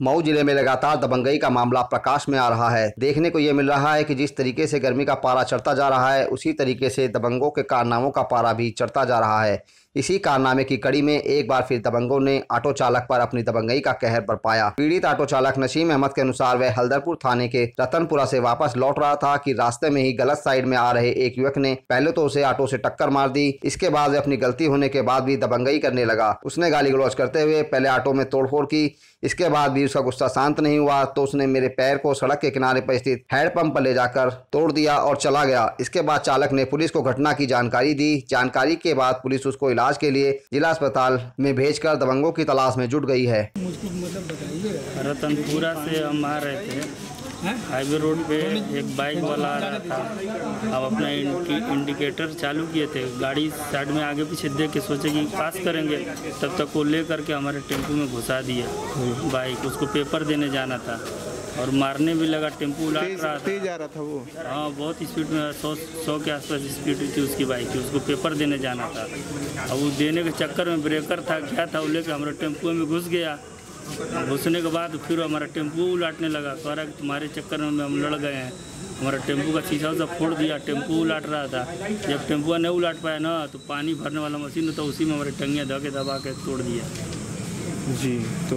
मऊ ज़िले में लगातार दबंगई का मामला प्रकाश में आ रहा है। देखने को यह मिल रहा है कि जिस तरीके से गर्मी का पारा चढ़ता जा रहा है, उसी तरीके से दबंगों के कारनामों का पारा भी चढ़ता जा रहा है। इसी कारनामे की कड़ी में एक बार फिर दबंगों ने ऑटो चालक पर अपनी दबंगई का कहर बरपाया। पीड़ित ऑटो चालक नसीम अहमद के अनुसार वह हल्दरपुर थाने के रतनपुरा से वापस लौट रहा था कि रास्ते में ही गलत साइड में आ रहे एक युवक ने पहले तो उसे ऑटो से टक्कर मार दी, इसके बाद वह अपनी गलती होने के बाद भी दबंगई करने लगा। उसने गाली गलौज करते हुए पहले ऑटो में तोड़फोड़ की, इसके बाद भी उसका गुस्सा शांत नहीं हुआ तो उसने मेरे पैर को सड़क के किनारे पर स्थित हैंडपंप पर ले जाकर तोड़ दिया और चला गया। इसके बाद चालक ने पुलिस को घटना की जानकारी दी। जानकारी के बाद पुलिस उसको इलाज के लिए जिला अस्पताल में भेजकर दबंगों की तलाश में जुट गई है। रतनपुरा से हम आ रहे थे। हाईवे रोड पे एक बाइक वाला आ रहा था। अब अपना इंडि- इंडिकेटर चालू किए थे। गाड़ी साइड में आगे पीछे देख के सोचे कि पास करेंगे तब तक वो ले करके हमारे टेंपू में घुसा दिया बाइक उसको पेपर देने जाना था। और मारने भी लगा टेंपू उलाट रहा था। तेज आ रहा था वो। हाँ बहुत स्पीड में सौ सौ के आसपास स्पीड थी उसकी बाइक की। उसको पेपर देने जाना था। अब वो देने के चक्कर में ब्रेकर था क्या था वो लेकर हमारे टेंपू में घुस गया। घुसने के बाद फिर हमारा टेंपू उलाटने लगा। कह रहा कि तुम्हारे चक्कर में हम लड़ गए हैं। हमारा टेंपू का शीशा उसा फोड़ दिया, टेंपू उलाट रहा था। जब टेंपू नहीं उलाट पाया ना तो पानी भरने वाला मशीन था उसी में हमारे टंगियाँ धके दबा के तोड़ दिया। जी तो